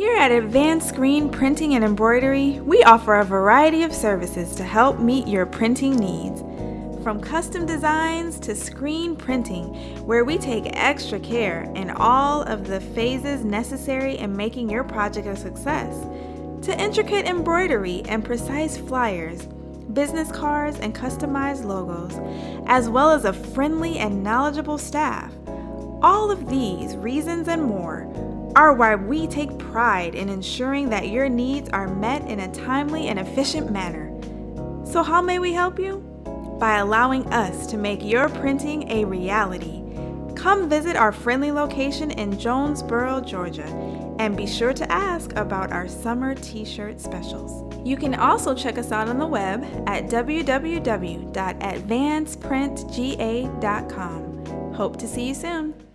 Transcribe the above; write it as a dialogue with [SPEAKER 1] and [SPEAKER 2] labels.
[SPEAKER 1] Here at Advanced Screen Printing and Embroidery, we offer a variety of services to help meet your printing needs. From custom designs to screen printing, where we take extra care in all of the phases necessary in making your project a success, to intricate embroidery and precise flyers, business cards, and customized logos, as well as a friendly and knowledgeable staff. All of these reasons and more are why we take pride in ensuring that your needs are met in a timely and efficient manner. So, how may we help you? By allowing us to make your printing a reality. Come visit our friendly location in Jonesboro, Georgia, and be sure to ask about our summer t shirt specials. You can also check us out on the web at www.advancedprintga.com. Hope to see you soon.